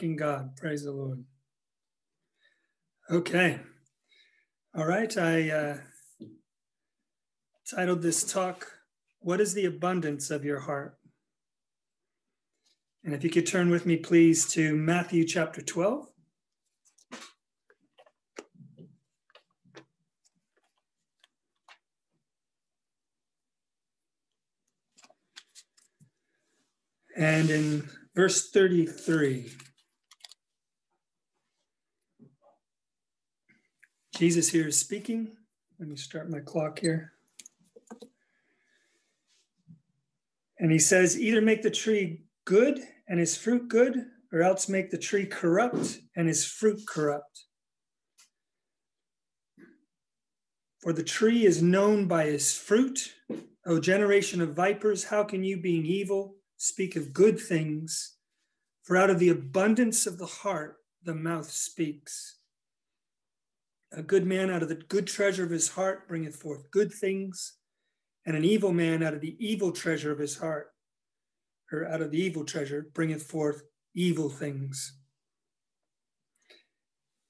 working God. Praise the Lord. Okay. All right. I uh, titled this talk, What is the Abundance of Your Heart? And if you could turn with me, please, to Matthew chapter 12. And in verse 33. Jesus here is speaking. Let me start my clock here. And he says, either make the tree good and his fruit good, or else make the tree corrupt and his fruit corrupt. For the tree is known by his fruit. O generation of vipers, how can you, being evil, speak of good things, for out of the abundance of the heart the mouth speaks. A good man out of the good treasure of his heart bringeth forth good things, and an evil man out of the evil treasure of his heart, or out of the evil treasure, bringeth forth evil things.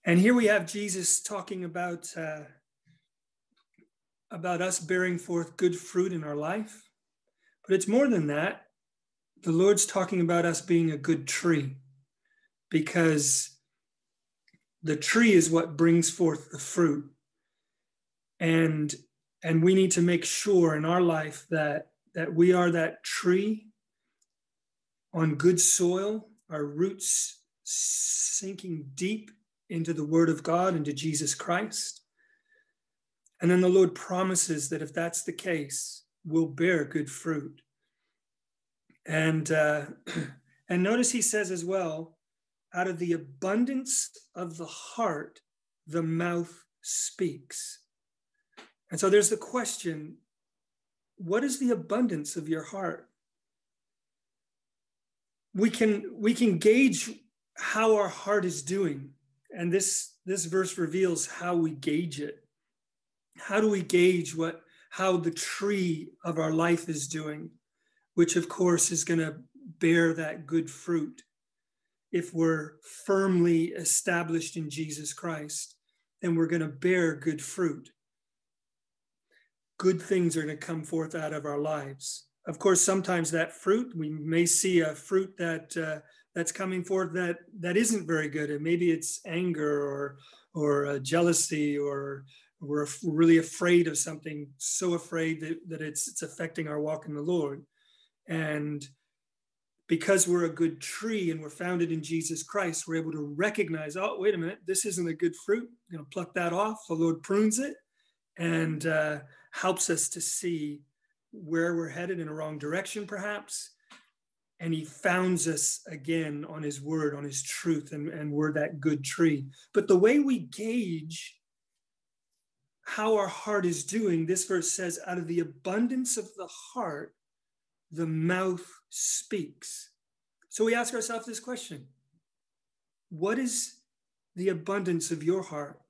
And here we have Jesus talking about, uh, about us bearing forth good fruit in our life. But it's more than that the Lord's talking about us being a good tree because the tree is what brings forth the fruit. And and we need to make sure in our life that that we are that tree on good soil, our roots sinking deep into the word of God, into Jesus Christ. And then the Lord promises that if that's the case, we'll bear good fruit. And uh, and notice he says as well, out of the abundance of the heart, the mouth speaks. And so there's the question what is the abundance of your heart? We can we can gauge how our heart is doing. And this this verse reveals how we gauge it. How do we gauge what how the tree of our life is doing? which of course is going to bear that good fruit if we're firmly established in Jesus Christ, then we're going to bear good fruit. Good things are going to come forth out of our lives. Of course, sometimes that fruit, we may see a fruit that uh, that's coming forth that that isn't very good, and maybe it's anger or or uh, jealousy, or we're really afraid of something, so afraid that, that it's it's affecting our walk in the Lord. And because we're a good tree and we're founded in Jesus Christ, we're able to recognize, oh, wait a minute, this isn't a good fruit. I'm going to pluck that off. The Lord prunes it and uh, helps us to see where we're headed in a wrong direction, perhaps. And he founds us again on his word, on his truth, and, and we're that good tree. But the way we gauge how our heart is doing, this verse says, out of the abundance of the heart, the mouth speaks. So we ask ourselves this question What is the abundance of your heart?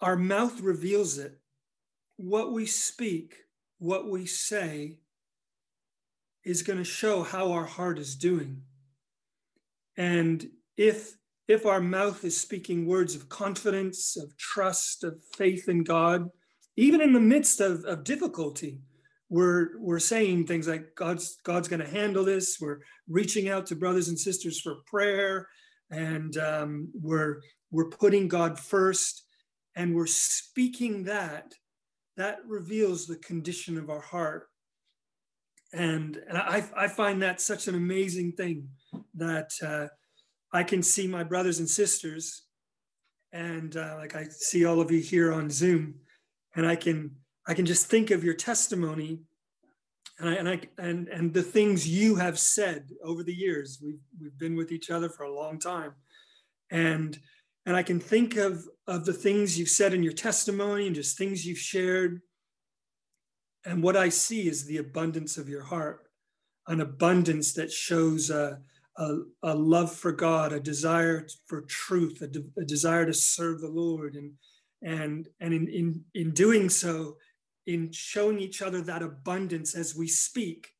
Our mouth reveals it. What we speak, what we say, is going to show how our heart is doing. And if if our mouth is speaking words of confidence, of trust, of faith in God, even in the midst of, of difficulty, we're we're saying things like God's God's going to handle this. We're reaching out to brothers and sisters for prayer, and um, we're we're putting God first, and we're speaking that. That reveals the condition of our heart, and and I I find that such an amazing thing that uh, I can see my brothers and sisters, and uh, like I see all of you here on Zoom, and I can I can just think of your testimony and I, and I and and the things you have said over the years. We've we've been with each other for a long time, and and I can think of of the things you've said in your testimony and just things you've shared. And what I see is the abundance of your heart, an abundance that shows a, a, a love for God, a desire for truth, a, de, a desire to serve the Lord, and and and in in in doing so, in showing each other that abundance as we speak,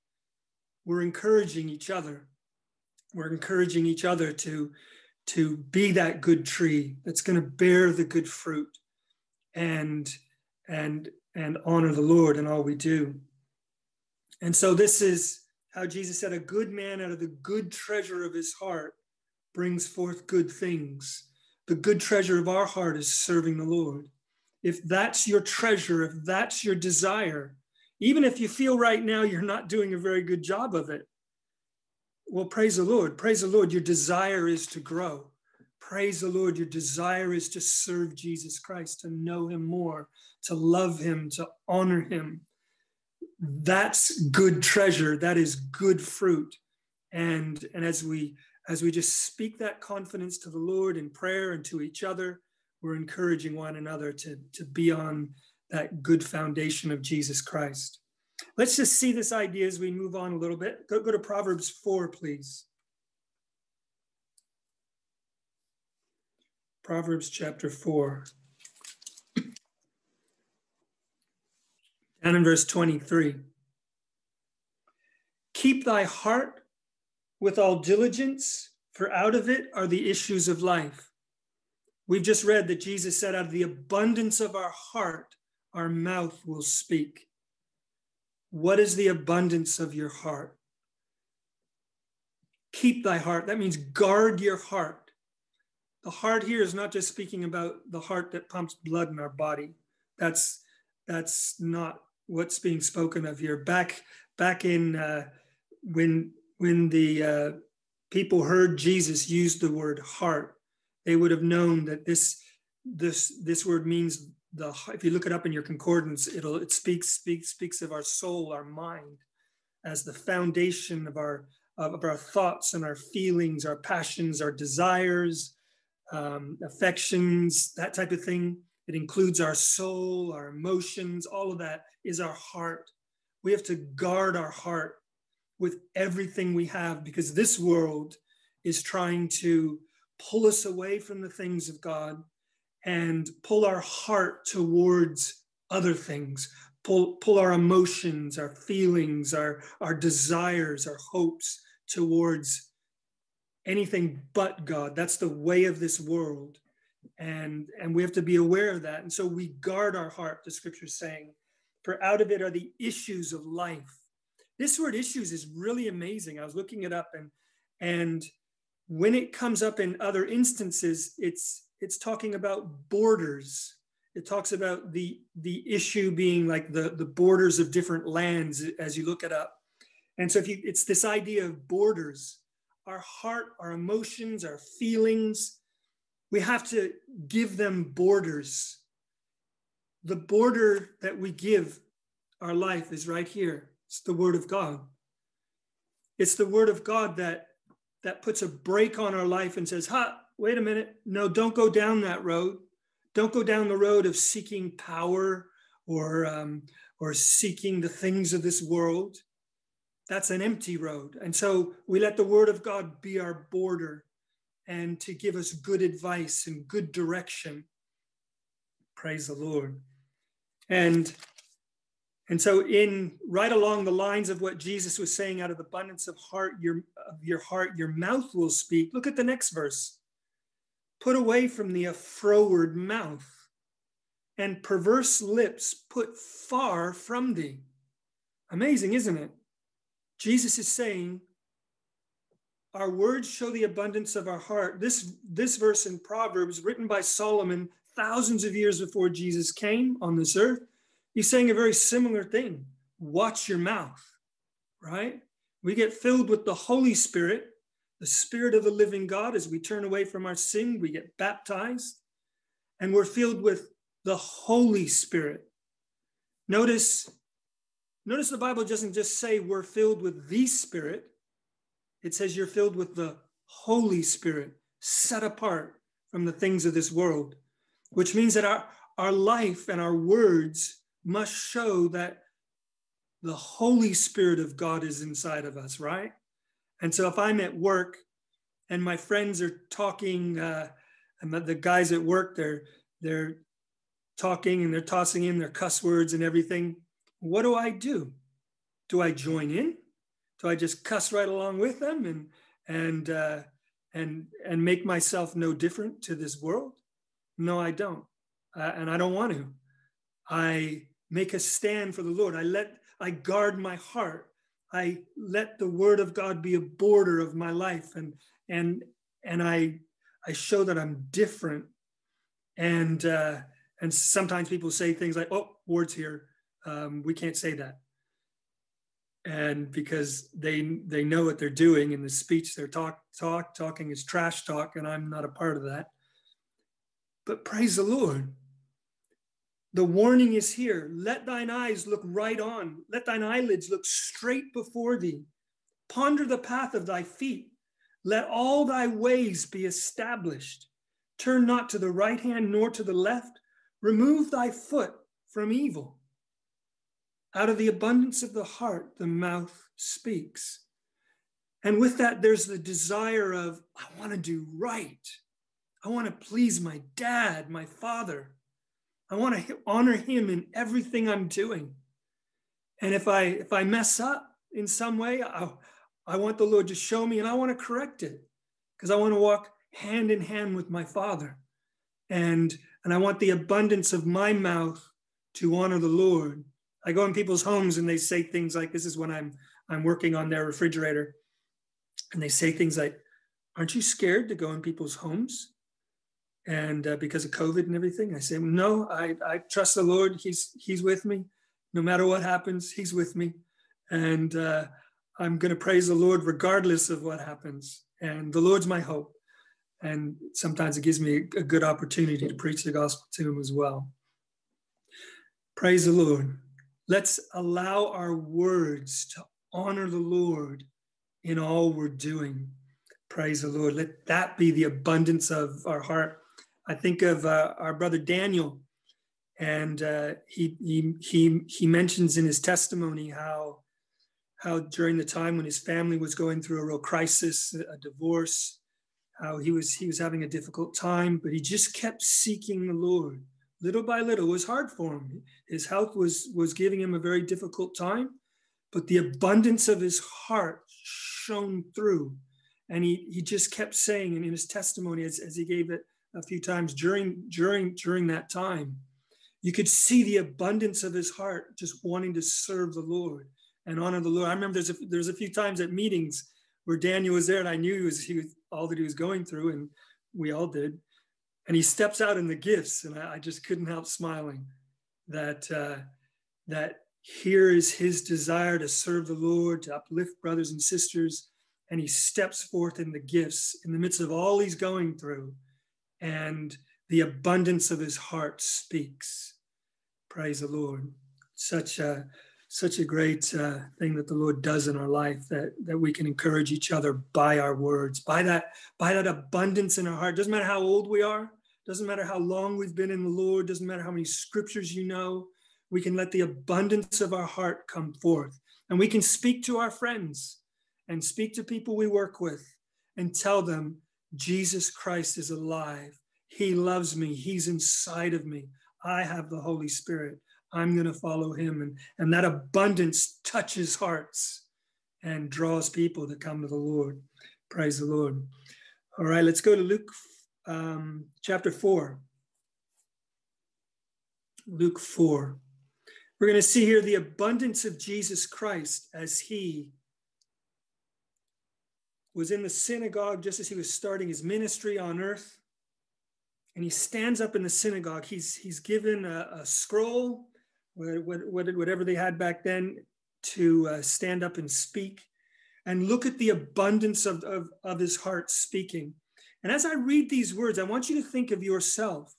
we're encouraging each other. We're encouraging each other to, to be that good tree that's going to bear the good fruit and, and, and honor the Lord in all we do. And so this is how Jesus said, a good man out of the good treasure of his heart brings forth good things. The good treasure of our heart is serving the Lord. If that's your treasure, if that's your desire, even if you feel right now you're not doing a very good job of it, well, praise the Lord. Praise the Lord. Your desire is to grow. Praise the Lord. Your desire is to serve Jesus Christ, to know him more, to love him, to honor him. That's good treasure. That is good fruit. And, and as we as we just speak that confidence to the Lord in prayer and to each other, we're encouraging one another to, to be on that good foundation of Jesus Christ. Let's just see this idea as we move on a little bit. Go, go to Proverbs 4, please. Proverbs chapter 4. Down in verse 23. Keep thy heart with all diligence, for out of it are the issues of life. We've just read that Jesus said, out of the abundance of our heart, our mouth will speak. What is the abundance of your heart? Keep thy heart. That means guard your heart. The heart here is not just speaking about the heart that pumps blood in our body. That's that's not what's being spoken of here. Back back in uh, when when the uh, people heard Jesus use the word heart, they would have known that this this this word means the if you look it up in your concordance, it'll it speaks speaks speaks of our soul, our mind, as the foundation of our of our thoughts and our feelings, our passions, our desires, um, affections, that type of thing. It includes our soul, our emotions, all of that is our heart. We have to guard our heart with everything we have because this world is trying to pull us away from the things of God and pull our heart towards other things, pull, pull our emotions, our feelings, our, our desires, our hopes towards anything but God. That's the way of this world. And, and we have to be aware of that. And so we guard our heart, the scripture is saying, for out of it are the issues of life. This word issues is really amazing. I was looking it up and and when it comes up in other instances, it's it's talking about borders. It talks about the the issue being like the the borders of different lands as you look it up. And so if you it's this idea of borders, our heart, our emotions, our feelings, we have to give them borders. The border that we give our life is right here. It's the word of God. It's the word of God that that puts a brake on our life and says, "Ha, wait a minute. No, don't go down that road. Don't go down the road of seeking power or um, or seeking the things of this world. That's an empty road. And so we let the word of God be our border and to give us good advice and good direction. Praise the Lord. And and so, in right along the lines of what Jesus was saying, out of the abundance of heart, your of your heart, your mouth will speak. Look at the next verse. Put away from thee a froward mouth, and perverse lips put far from thee. Amazing, isn't it? Jesus is saying, our words show the abundance of our heart. This, this verse in Proverbs, written by Solomon thousands of years before Jesus came on this earth, He's saying a very similar thing watch your mouth, right? We get filled with the Holy Spirit, the Spirit of the living God. As we turn away from our sin, we get baptized and we're filled with the Holy Spirit. Notice, notice the Bible doesn't just say we're filled with the Spirit, it says you're filled with the Holy Spirit, set apart from the things of this world, which means that our, our life and our words must show that the Holy Spirit of God is inside of us, right? And so if I'm at work and my friends are talking, uh, and the guys at work, they're they're talking and they're tossing in their cuss words and everything. What do I do? Do I join in? Do I just cuss right along with them and and uh, and and make myself no different to this world? No, I don't, uh, and I don't want to. I make a stand for the Lord. I let I guard my heart. I let the word of God be a border of my life and and and I I show that I'm different. And uh, and sometimes people say things like, "Oh, Ward's here. Um, we can't say that." And because they they know what they're doing in the speech, they're talk talk talking is trash talk, and I'm not a part of that. But praise the Lord. The warning is here. Let thine eyes look right on. Let thine eyelids look straight before thee. Ponder the path of thy feet let all thy ways be established. Turn not to the right hand nor to the left. Remove thy foot from evil. Out of the abundance of the heart, the mouth speaks. And with that, there's the desire of, I want to do right. I want to please my dad, my father. I want to honor him in everything I'm doing. And if I if I mess up in some way, I, I want the Lord to show me and I want to correct it because I want to walk hand in hand with my Father. And, and I want the abundance of my mouth to honor the Lord. I go in people's homes and they say things like, this is when I'm, I'm working on their refrigerator. And they say things like, aren't you scared to go in people's homes? And uh, because of COVID and everything, I say, no, I, I trust the Lord. He's, he's with me. No matter what happens, he's with me. And uh, I'm going to praise the Lord regardless of what happens. And the Lord's my hope. And sometimes it gives me a good opportunity to preach the gospel to him as well. Praise the Lord. Let's allow our words to honor the Lord in all we're doing. Praise the Lord. Let that be the abundance of our heart. I think of uh, our brother Daniel, and uh, he, he, he, he mentions in his testimony how how during the time when his family was going through a real crisis, a divorce, how he was he was having a difficult time, but he just kept seeking the Lord. Little by little, it was hard for him. His health was was giving him a very difficult time, but the abundance of his heart shone through. And he he just kept saying, and in his testimony, as, as he gave it a few times during during during that time, you could see the abundance of his heart just wanting to serve the Lord and honor the Lord. I remember there's a, there's a few times at meetings where Daniel was there and I knew he was, he was all that he was going through and we all did. And he steps out in the gifts and I, I just couldn't help smiling that, uh, that here is his desire to serve the Lord, to uplift brothers and sisters. And he steps forth in the gifts in the midst of all he's going through. And the abundance of his heart speaks. Praise the Lord. Such a such a great uh, thing that the Lord does in our life that that we can encourage each other by our words, by that by that abundance in our heart. Doesn't matter how old we are, doesn't matter how long we've been in the Lord, doesn't matter how many scriptures you know. We can let the abundance of our heart come forth, and we can speak to our friends and speak to people we work with and tell them Jesus Christ is alive. He loves me. He's inside of me. I have the Holy Spirit. I'm going to follow him. And, and that abundance touches hearts and draws people to come to the Lord. Praise the Lord. All right, let's go to Luke um, chapter 4. Luke 4. We're going to see here the abundance of Jesus Christ as he was in the synagogue just as he was starting his ministry on earth. And he stands up in the synagogue. He's, he's given a, a scroll whatever they had back then, to uh, stand up and speak and look at the abundance of, of, of his heart speaking. And as I read these words, I want you to think of yourself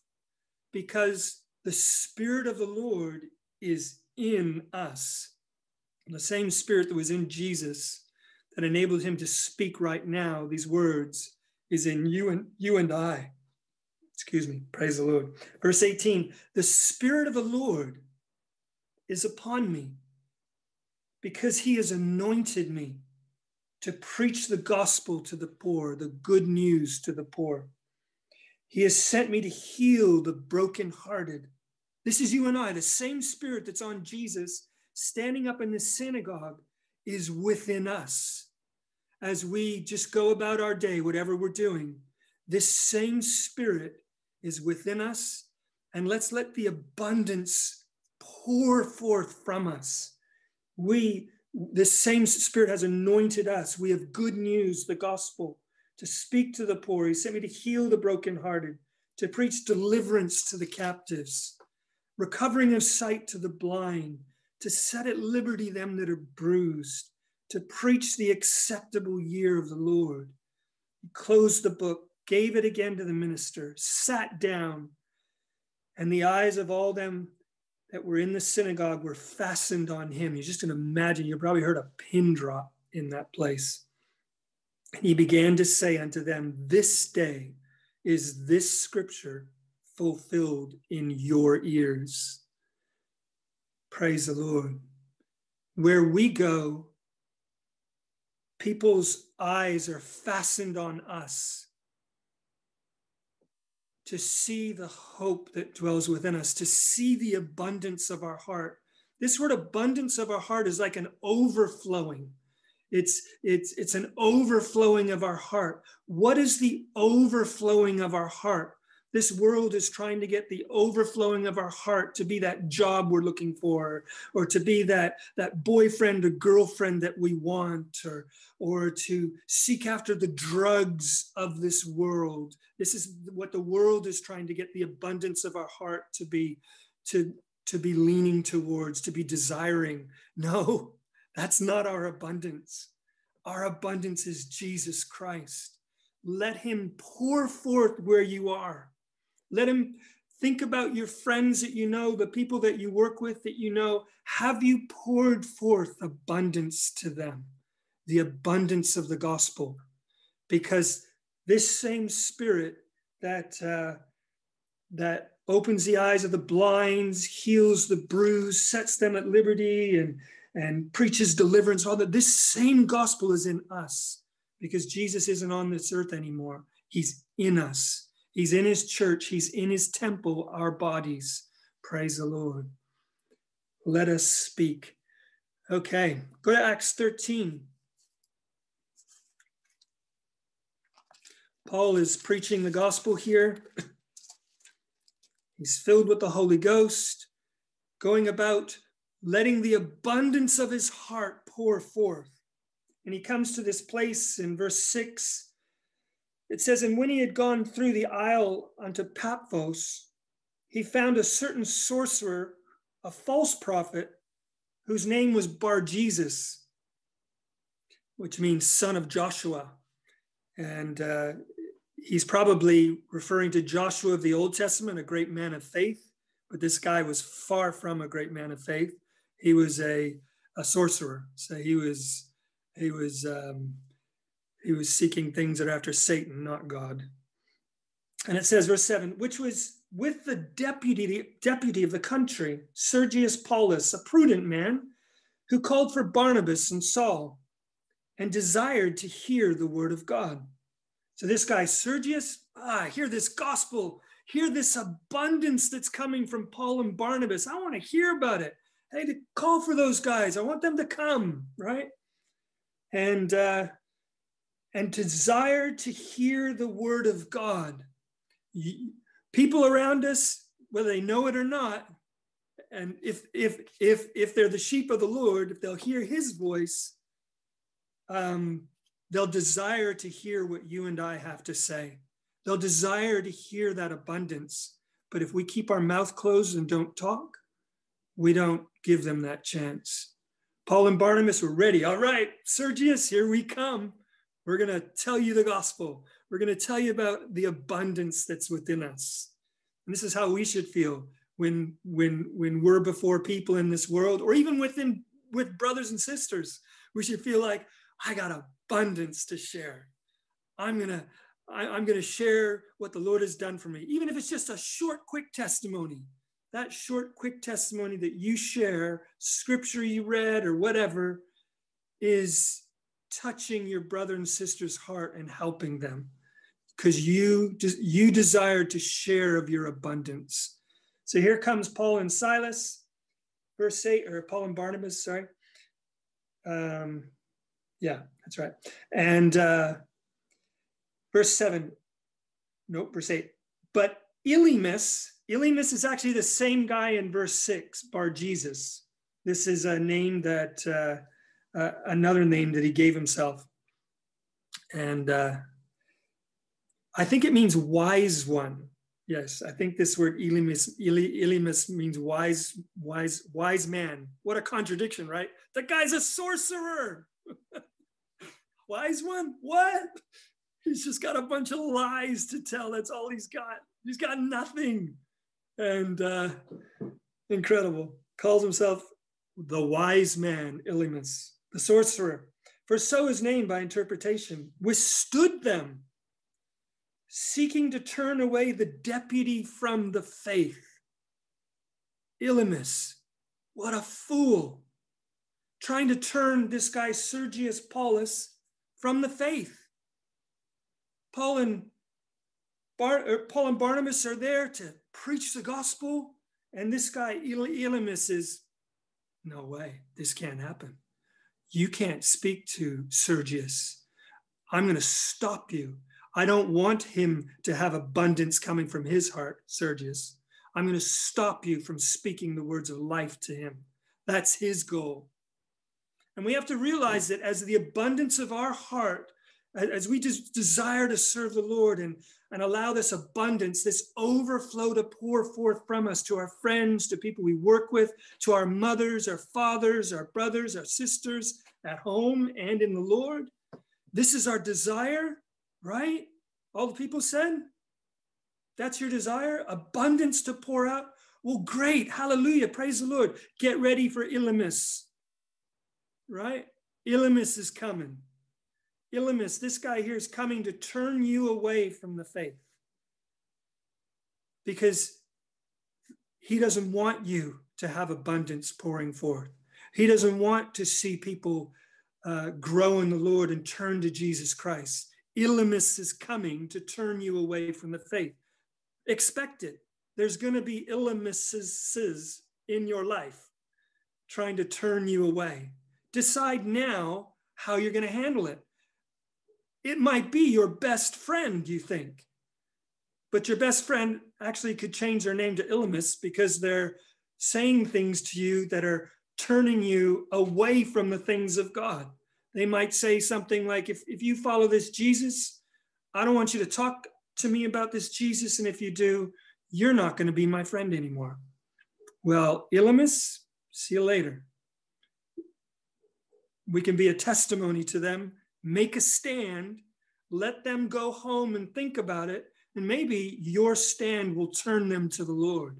because the Spirit of the Lord is in us. The same Spirit that was in Jesus that enabled him to speak right now, these words, is in you and you and I. Excuse me. Praise the Lord. Verse 18 The Spirit of the Lord is upon me because he has anointed me to preach the gospel to the poor, the good news to the poor. He has sent me to heal the brokenhearted. This is you and I, the same spirit that's on Jesus standing up in the synagogue is within us. As we just go about our day, whatever we're doing, this same Spirit is within us. And let's let the abundance pour forth from us. We, this same Spirit has anointed us. We have good news, the gospel, to speak to the poor. He sent me to heal the brokenhearted, to preach deliverance to the captives, recovering of sight to the blind, to set at liberty them that are bruised, to preach the acceptable year of the Lord. He closed the book, gave it again to the minister, sat down, and the eyes of all them that were in the synagogue were fastened on him. You just can imagine, you probably heard a pin drop in that place. And he began to say unto them, This day is this scripture fulfilled in your ears. Praise the Lord. Where we go, people's eyes are fastened on us to see the hope that dwells within us, to see the abundance of our heart. This word abundance of our heart is like an overflowing. It's, it's, it's an overflowing of our heart. What is the overflowing of our heart? This world is trying to get the overflowing of our heart to be that job we're looking for, or to be that, that boyfriend or girlfriend that we want, or, or to seek after the drugs of this world. This is what the world is trying to get the abundance of our heart to be, to, to be leaning towards, to be desiring. No, that's not our abundance. Our abundance is Jesus Christ. Let him pour forth where you are. Let him think about your friends that you know, the people that you work with that you know. Have you poured forth abundance to them? The abundance of the gospel. Because this same spirit that, uh, that opens the eyes of the blinds, heals the bruised, sets them at liberty, and, and preaches deliverance, all that, this same gospel is in us because Jesus isn't on this earth anymore. He's in us. He's in his church, he's in his temple, our bodies. Praise the Lord. Let us speak. Okay, go to Acts 13. Paul is preaching the gospel here. He's filled with the Holy Ghost, going about letting the abundance of his heart pour forth. And he comes to this place in verse 6 it says, And when he had gone through the isle unto Paphos, he found a certain sorcerer, a false prophet, whose name was Bar Jesus, which means son of Joshua. And uh, he's probably referring to Joshua of the Old Testament, a great man of faith. But this guy was far from a great man of faith. He was a, a sorcerer. So he was he was um, he was seeking things that are after Satan, not God. And it says, verse 7, which was with the deputy, the deputy of the country, Sergius Paulus, a prudent man, who called for Barnabas and Saul and desired to hear the word of God. So this guy, Sergius, ah, hear this gospel, hear this abundance that's coming from Paul and Barnabas. I want to hear about it. I need to call for those guys. I want them to come, right? And uh, and desire to hear the word of God. People around us, whether they know it or not, and if if if if they're the sheep of the Lord, if they'll hear His voice, um, they'll desire to hear what you and I have to say. They'll desire to hear that abundance. But if we keep our mouth closed and don't talk, we don't give them that chance. Paul and Barnabas were ready. All right, Sergius, here we come. We're going to tell you the gospel. We're going to tell you about the abundance that's within us. And this is how we should feel when when when we're before people in this world or even within with brothers and sisters. We should feel like I got abundance to share. I'm going to I'm going to share what the Lord has done for me, even if it's just a short, quick testimony. That short, quick testimony that you share, scripture you read, or whatever, is touching your brother and sister's heart and helping them because you you desire to share of your abundance. So here comes Paul and Silas, verse 8, or Paul and Barnabas, sorry. Um, yeah, that's right. And uh, verse seven, nope, verse eight. But Elymas, Elymas is actually the same guy in verse six, Bar Jesus. This is a name that, uh, uh, another name that he gave himself. And uh, I think it means wise one. Yes, I think this word Elymas means wise, wise, wise man. What a contradiction, right? The guy's a sorcerer. wise one? What? He's just got a bunch of lies to tell. That's all he's got. He's got nothing. And uh, incredible. Calls himself the wise man, Elymas, the sorcerer. For so his name by interpretation withstood them seeking to turn away the deputy from the faith. Elymas, what a fool, trying to turn this guy Sergius Paulus from the faith. Paul and, Bar- er, Paul and Barnabas are there to preach the gospel, and this guy Elymas is, no way, this can't happen. You can't speak to Sergius. I'm going to stop you. I don't want him to have abundance coming from his heart, Sergius. I'm going to stop you from speaking the words of life to him. That's his goal. And we have to realize that as the abundance of our heart, as we just desire to serve the Lord and, and allow this abundance, this overflow to pour forth from us to our friends, to people we work with, to our mothers, our fathers, our brothers, our sisters at home and in the Lord. This is our desire right? All the people said, That's your desire? Abundance to pour out? Well, great. Hallelujah. Praise the Lord. Get ready for Elymas, right? Elymas is coming. Elymas, this guy here is coming to turn you away from the faith because he doesn't want you to have abundance pouring forth. He doesn't want to see people uh, grow in the Lord and turn to Jesus Christ. Elymas is coming to turn you away from the faith. Expect it. There's going to be Elymases in your life trying to turn you away. Decide now how you're going to handle it. It might be your best friend, you think, but your best friend actually could change their name to Elymas because they're saying things to you that are turning you away from the things of God. They might say something like, if, if you follow this Jesus, I don't want you to talk to me about this Jesus. And if you do, you're not going to be my friend anymore. Well, Elymas, see you later. We can be a testimony to them, make a stand, let them go home and think about it. And maybe your stand will turn them to the Lord.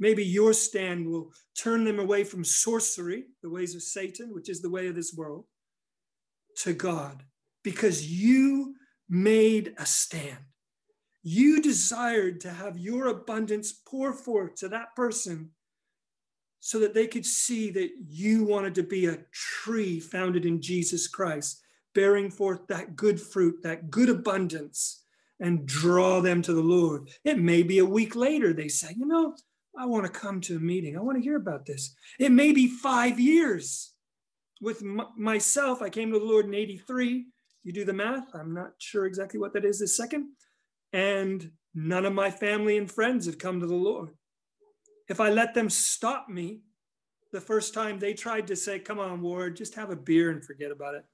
Maybe your stand will turn them away from sorcery, the ways of Satan, which is the way of this world, to God because you made a stand. You desired to have your abundance pour forth to that person so that they could see that you wanted to be a tree founded in Jesus Christ, bearing forth that good fruit, that good abundance, and draw them to the Lord. It may be a week later, they say, you know, I want to come to a meeting. I want to hear about this. It may be five years with m- myself, I came to the Lord in 83. You do the math. I'm not sure exactly what that is this second. And none of my family and friends have come to the Lord. If I let them stop me the first time they tried to say, Come on, Ward, just have a beer and forget about it.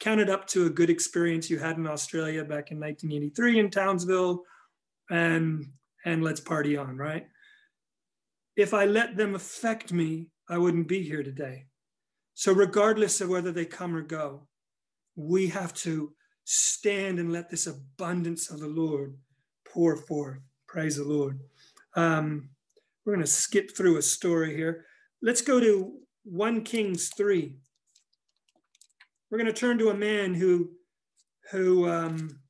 Count it up to a good experience you had in Australia back in 1983 in Townsville, and, and let's party on, right? If I let them affect me, I wouldn't be here today. So, regardless of whether they come or go, we have to stand and let this abundance of the Lord pour forth. Praise the Lord. Um, we're going to skip through a story here. Let's go to 1 Kings 3. We're going to turn to a man who, who, um,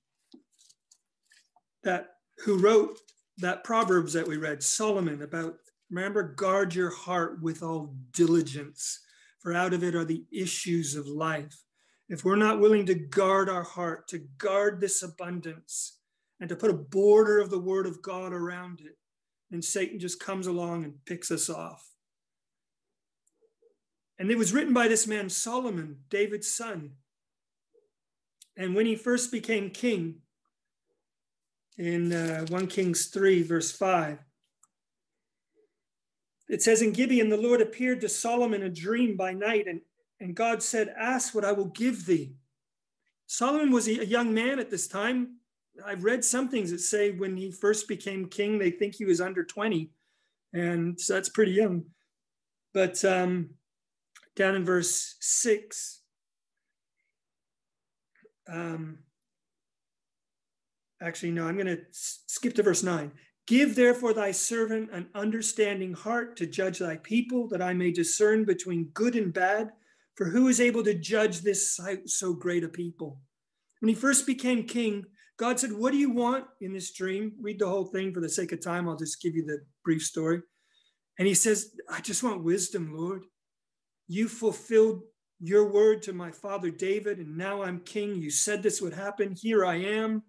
that, who wrote that Proverbs that we read, Solomon, about remember, guard your heart with all diligence for out of it are the issues of life. If we're not willing to guard our heart, to guard this abundance, and to put a border of the word of God around it, and Satan just comes along and picks us off. And it was written by this man, Solomon, David's son. And when he first became king, in uh, 1 Kings 3, verse 5, it says, In Gibeon, the Lord appeared to Solomon a dream by night, and, and God said, Ask what I will give thee. Solomon was a young man at this time. I've read some things that say when he first became king, they think he was under 20. And so that's pretty young. But um, down in verse 6, um, actually, no, I'm going to skip to verse 9. Give therefore thy servant an understanding heart to judge thy people, that I may discern between good and bad. For who is able to judge this so great a people? When he first became king, God said, What do you want in this dream? Read the whole thing for the sake of time. I'll just give you the brief story. And he says, I just want wisdom, Lord. You fulfilled your word to my father David, and now I'm king. You said this would happen. Here I am.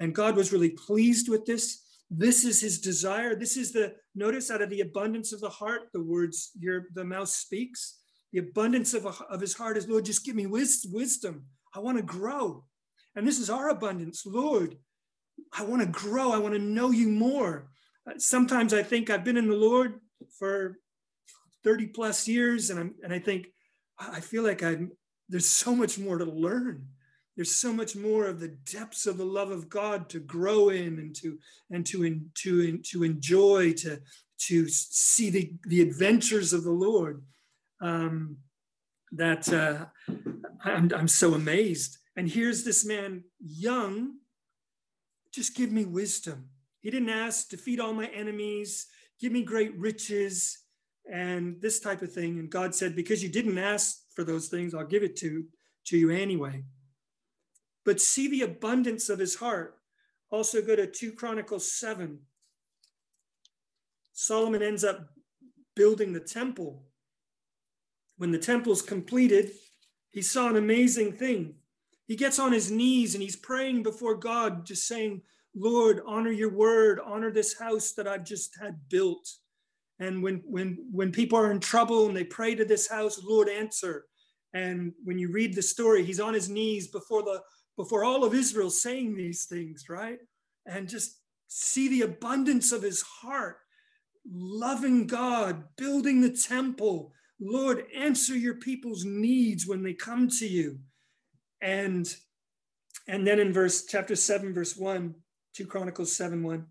And God was really pleased with this. This is his desire. This is the notice out of the abundance of the heart, the words your the mouth speaks. The abundance of, of his heart is, Lord, just give me wisdom. I want to grow. And this is our abundance. Lord, I want to grow. I want to know you more. Uh, sometimes I think I've been in the Lord for 30 plus years and I'm and I think I feel like I'm there's so much more to learn. There's so much more of the depths of the love of God to grow in and to and to in, to to enjoy to to see the the adventures of the Lord. Um, that uh, I'm, I'm so amazed. And here's this man, young, just give me wisdom. He didn't ask, defeat all my enemies, give me great riches, and this type of thing. And God said, because you didn't ask for those things, I'll give it to, to you anyway. But see the abundance of his heart. Also go to 2 Chronicles 7. Solomon ends up building the temple. When the temple's completed, he saw an amazing thing. He gets on his knees and he's praying before God, just saying, Lord, honor your word, honor this house that I've just had built. And when when when people are in trouble and they pray to this house, Lord, answer. And when you read the story, he's on his knees before the before all of Israel saying these things, right? And just see the abundance of his heart, loving God, building the temple. Lord, answer your people's needs when they come to you. And and then in verse chapter 7, verse 1, 2 Chronicles 7 1.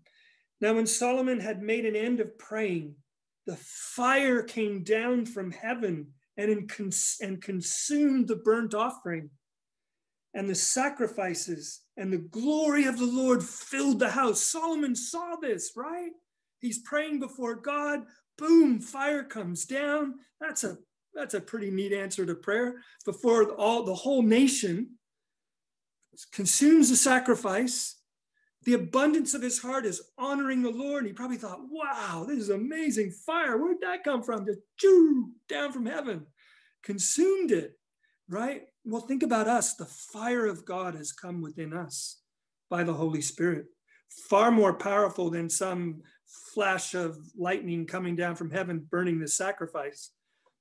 Now, when Solomon had made an end of praying, the fire came down from heaven and, cons- and consumed the burnt offering and the sacrifices, and the glory of the Lord filled the house. Solomon saw this, right? He's praying before God. Boom, fire comes down. That's a that's a pretty neat answer to prayer before all the whole nation consumes the sacrifice the abundance of his heart is honoring the Lord. And he probably thought, wow, this is amazing fire. Where'd that come from? Just choo, down from heaven, consumed it, right? Well, think about us. The fire of God has come within us by the Holy Spirit, far more powerful than some flash of lightning coming down from heaven, burning the sacrifice.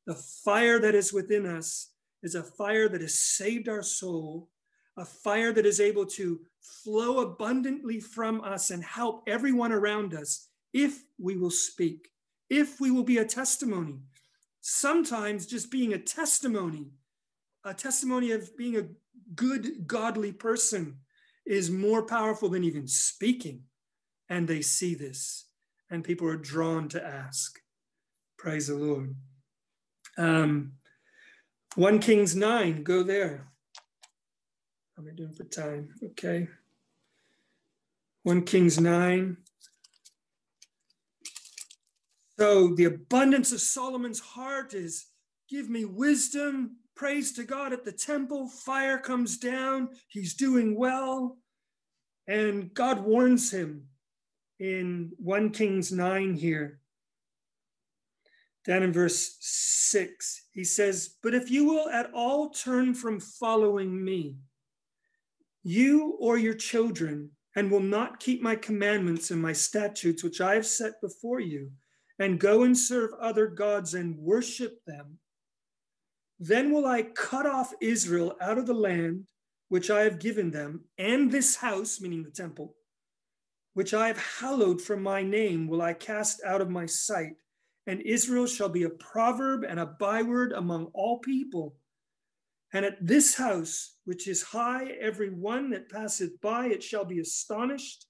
The fire that is within us is a fire that has saved our soul a fire that is able to flow abundantly from us and help everyone around us if we will speak, if we will be a testimony. Sometimes just being a testimony, a testimony of being a good, godly person is more powerful than even speaking. And they see this, and people are drawn to ask. Praise the Lord. Um, 1 Kings 9, go there. How am I doing for time? Okay. 1 Kings 9. So the abundance of Solomon's heart is give me wisdom, praise to God at the temple, fire comes down, he's doing well. And God warns him in 1 Kings 9 here. Down in verse 6, he says, But if you will at all turn from following me, you or your children, and will not keep my commandments and my statutes, which I have set before you, and go and serve other gods and worship them, Then will I cut off Israel out of the land which I have given them, and this house, meaning the temple, which I have hallowed from my name, will I cast out of my sight. And Israel shall be a proverb and a byword among all people. And at this house, which is high, every one that passeth by it shall be astonished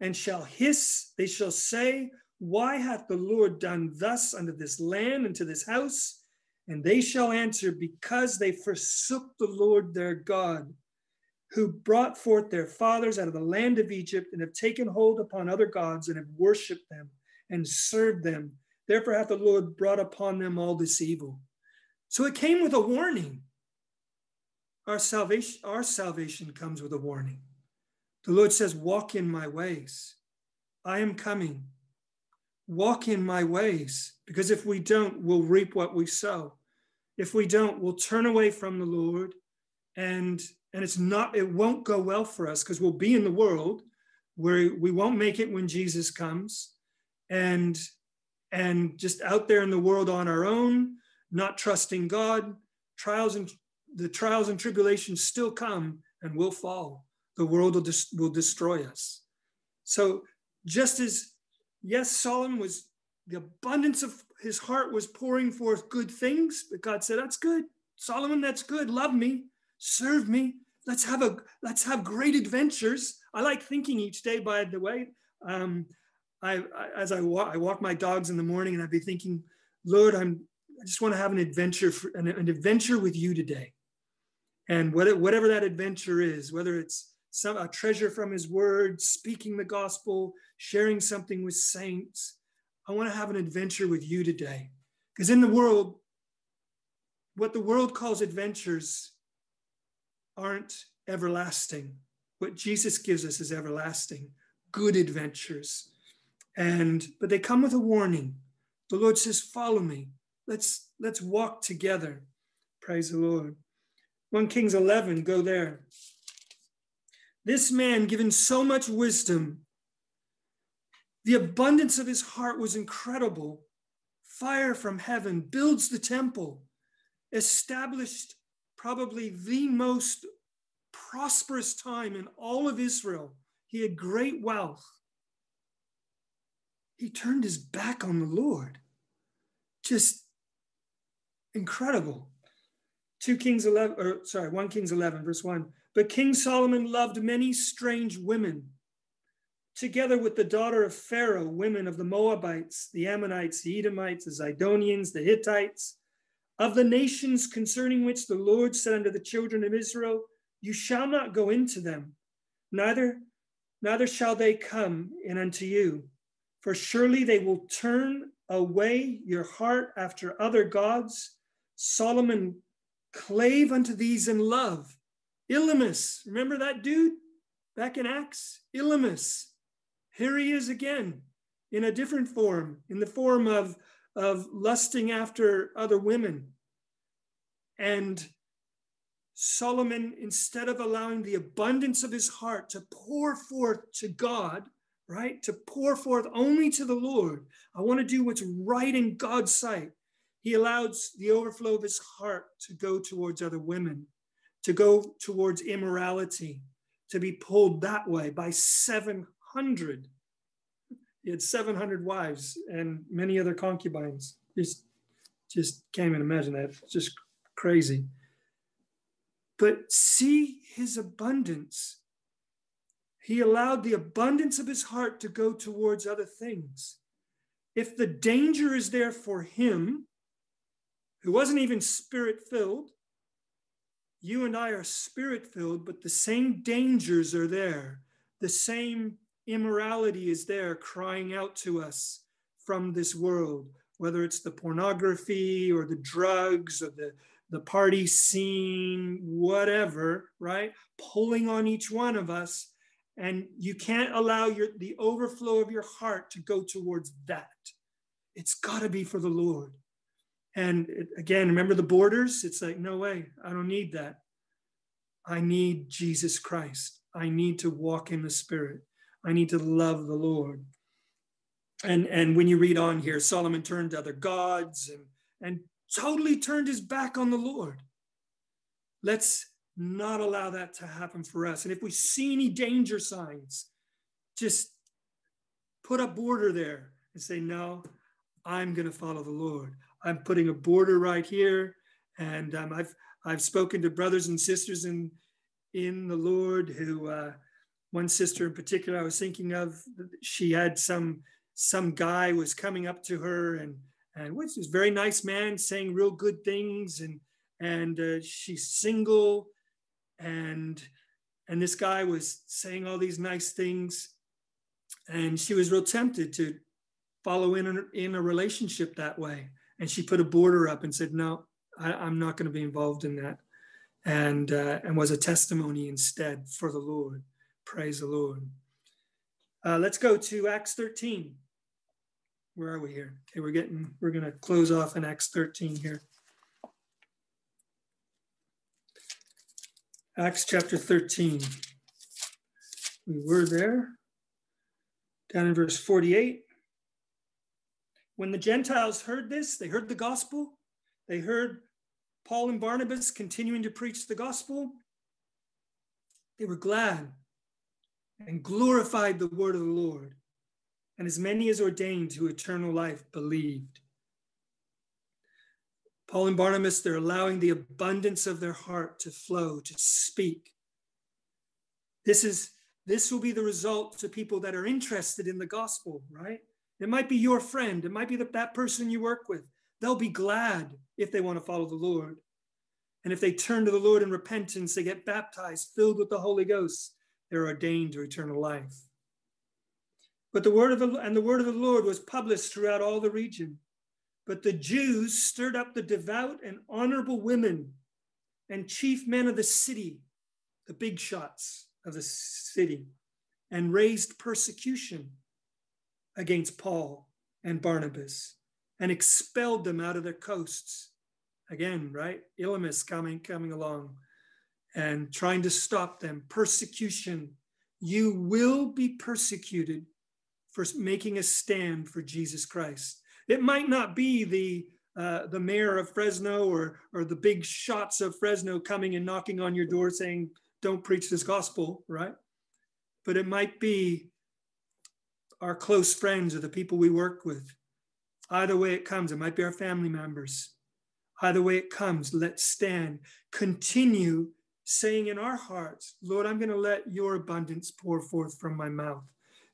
and shall hiss. They shall say, Why hath the Lord done thus unto this land and to this house? And they shall answer, Because they forsook the Lord their God, who brought forth their fathers out of the land of Egypt, and have taken hold upon other gods, and have worshipped them and served them. Therefore hath the Lord brought upon them all this evil. So it came with a warning. Our salvation, our salvation comes with a warning. The Lord says, Walk in my ways. I am coming. Walk in my ways, because if we don't, we'll reap what we sow. If we don't, we'll turn away from the Lord and and it's not it won't go well for us because we'll be in the world where we won't make it when Jesus comes and and just out there in the world on our own, not trusting God, trials and the trials and tribulations still come and we'll fall. The world will, dis- will destroy us. So just as yes, Solomon was the abundance of his heart was pouring forth good things, but God said, That's good. Solomon, that's good. Love me, serve me. Let's have a let's have great adventures. I like thinking each day, by the way. Um, I, I as I walk, I walk my dogs in the morning and I'd be thinking, Lord, I'm I just want to have an adventure for, an, an adventure with you today. And whatever that adventure is, whether it's some a treasure from his word, speaking the gospel, sharing something with saints, I want to have an adventure with you today. Because in the world, what the world calls adventures aren't everlasting. What Jesus gives us is everlasting, good adventures. And but they come with a warning. The Lord says, "Follow me. Let's let's walk together." Praise the Lord. 1 Kings 11, go there. This man, given so much wisdom, the abundance of his heart was incredible. Fire from heaven builds the temple, established probably the most prosperous time in all of Israel. He had great wealth. He turned his back on the Lord. Just incredible. 2 Kings 11, or sorry, 1 Kings 11, verse 1. But King Solomon loved many strange women together with the daughter of Pharaoh, women of the Moabites, the Ammonites, the Edomites, the Zidonians, the Hittites, of the nations concerning which the Lord said unto the children of Israel, You shall not go into them, neither, neither shall they come in unto you. For surely they will turn away your heart after other gods. Solomon clave unto these in love. Elymas, remember that dude back in Acts? Elymas, here he is again in a different form, in the form of, of lusting after other women. And Solomon, instead of allowing the abundance of his heart to pour forth to God, right, to pour forth only to the Lord, I want to do what's right in God's sight. He allows the overflow of his heart to go towards other women, to go towards immorality, to be pulled that way by 700 700. He had 700 wives and many other concubines. Just, just can't even imagine that. It's just crazy. But see his abundance. He allowed the abundance of his heart to go towards other things. If the danger is there for him, who wasn't even spirit filled, you and I are spirit filled, but the same dangers are there, the same immorality is there crying out to us from this world, whether it's the pornography or the drugs or the, the party scene, whatever, right? Pulling on each one of us. And you can't allow your, the overflow of your heart to go towards that. It's got to be for the Lord. And it, again, remember the borders? It's like, no way, I don't need that. I need Jesus Christ. I need to walk in the Spirit. I need to love the Lord. And, and when you read on here, Solomon turned to other gods and, and totally turned his back on the Lord. Let's not allow that to happen for us. And if we see any danger signs, just put a border there and say, No, I'm going to follow the Lord. I'm putting a border right here. And um, I've, I've spoken to brothers and sisters in, in the Lord who, uh, one sister in particular, I was thinking of, she had some, some guy was coming up to her and, and which is very nice man saying real good things. And, and uh, she's single and, and this guy was saying all these nice things and she was real tempted to follow in in a relationship that way and she put a border up and said no I, am not going to be involved in that. And uh, and was a testimony instead for the lord. Praise the lord. Uh, let's go to acts 13 where are we here? Okay we're getting we're going to close off in acts 13 here. Acts chapter 13 we were there. Down in verse 48. When the Gentiles heard this, they heard the gospel, they heard Paul and Barnabas continuing to preach the gospel, they were glad and glorified the word of the Lord. And as many as ordained to eternal life believed. Paul and Barnabas, they're allowing the abundance of their heart to flow, to speak. This is this will be the result to people that are interested in the gospel, right? It might be your friend, it might be that, that person you work with. They'll be glad if they want to follow the Lord. And if they turn to the Lord in repentance, they get baptized, filled with the Holy Ghost, they're ordained to eternal life. But the word of the and the word of the Lord was published throughout all the region. But the Jews stirred up the devout and honorable women and chief men of the city, the big shots, of the city and raised persecution against Paul and Barnabas and expelled them out of their coasts. Again, right? Elymas coming, coming along and trying to stop them. Persecution. You will be persecuted for making a stand for Jesus Christ. It might not be the uh, the mayor of Fresno or or the big shots of Fresno coming and knocking on your door saying, don't preach this gospel, right? But it might be our close friends or the people we work with. Either way it comes, it might be our family members. Either way it comes, let's stand. Continue saying in our hearts, Lord, I'm going to let your abundance pour forth from my mouth.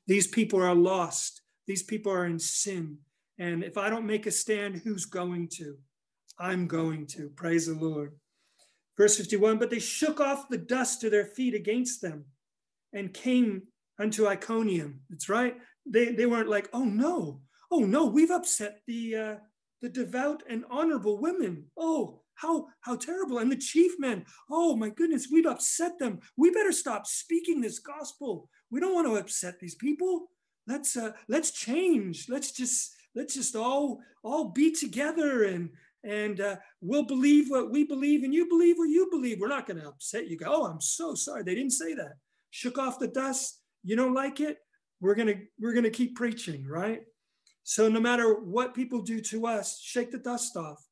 These people are lost. These people are in sin. And if I don't make a stand, who's going to? I'm going to. Praise the Lord. Verse 51 But they shook off the dust to their feet against them and came unto Iconium. That's right. They, they weren't like, oh no, oh no, we've upset the, uh, the devout and honorable women. Oh, how, how terrible. And the chief men, oh my goodness, we've upset them. We better stop speaking this gospel. We don't want to upset these people. Let's uh, let's change. Let's just let's just all all be together and and uh, we'll believe what we believe and you believe what you believe. We're not going to upset you. Go, oh, I'm so sorry. They didn't say that. Shook off the dust. You don't like it? We're going to we're going to keep preaching, right? So no matter what people do to us, shake the dust off.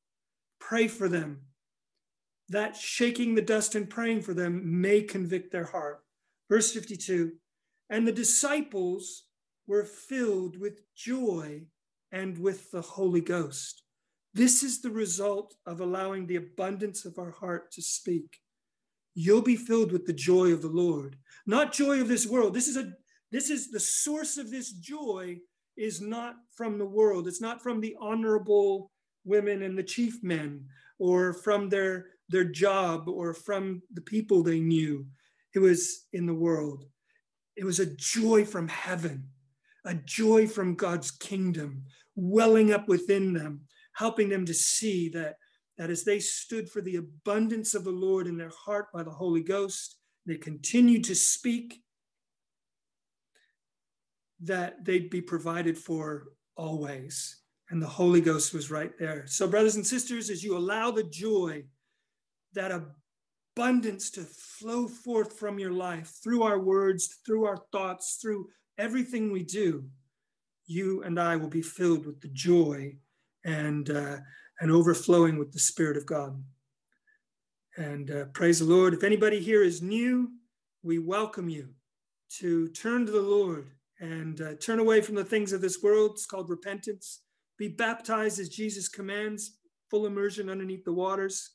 Pray for them. That shaking the dust and praying for them may convict their heart. Verse 52 And the disciples were filled with joy and with the Holy Ghost. This is the result of allowing the abundance of our heart to speak. You'll be filled with the joy of the Lord, not joy of this world. This is a this is the source of this joy is not from the world. It's not from the honorable women and the chief men or from their their job or from the people they knew. It was in the world. It was a joy from heaven, a joy from God's kingdom welling up within them helping them to see that, that as they stood for the abundance of the Lord in their heart by the Holy Ghost, they continued to speak, that they'd be provided for always. And the Holy Ghost was right there. So, brothers and sisters, as you allow the joy, that abundance to flow forth from your life through our words, through our thoughts, through everything we do, you and I will be filled with the joy and uh, and overflowing with the Spirit of God. And uh, praise the Lord. If anybody here is new, we welcome you to turn to the Lord and uh, turn away from the things of this world. It's called repentance. Be baptized as Jesus commands, full immersion underneath the waters.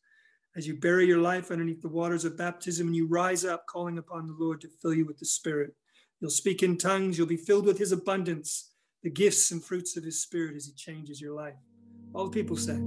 As you bury your life underneath the waters of baptism and you rise up, calling upon the Lord to fill you with the Spirit. You'll speak in tongues, you'll be filled with His abundance, the gifts and fruits of His Spirit as He changes your life. All the people say,